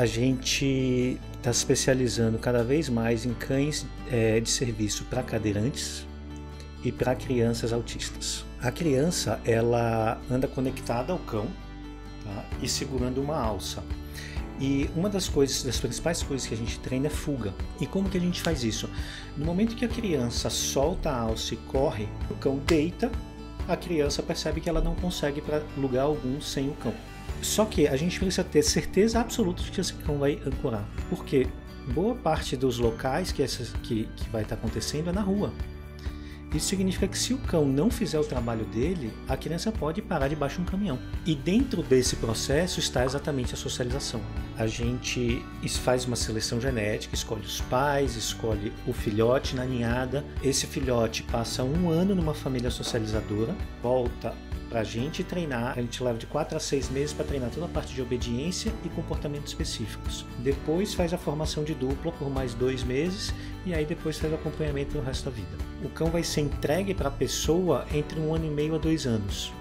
a gente está se especializando cada vez mais em cães é, de serviço para cadeirantes e para crianças autistas. A criança ela anda conectada ao cão tá? e segurando uma alça. E uma das coisas, das principais coisas que a gente treina é fuga. E como que a gente faz isso? No momento que a criança solta a alça e corre, o cão deita, a criança percebe que ela não consegue para lugar algum sem o cão. Só que a gente precisa ter certeza absoluta de que esse cão vai ancorar. Porque boa parte dos locais que, essa, que, que vai estar acontecendo é na rua. Isso significa que se o cão não fizer o trabalho dele, a criança pode parar debaixo de um caminhão. E dentro desse processo está exatamente a socialização. A gente faz uma seleção genética, escolhe os pais, escolhe o filhote na ninhada. Esse filhote passa um ano numa família socializadora, volta para a gente treinar, a gente leva de 4 a 6 meses para treinar toda a parte de obediência e comportamentos específicos. Depois faz a formação de dupla por mais dois meses e aí depois faz o acompanhamento no resto da vida. O cão vai ser entregue para a pessoa entre um ano e meio a dois anos.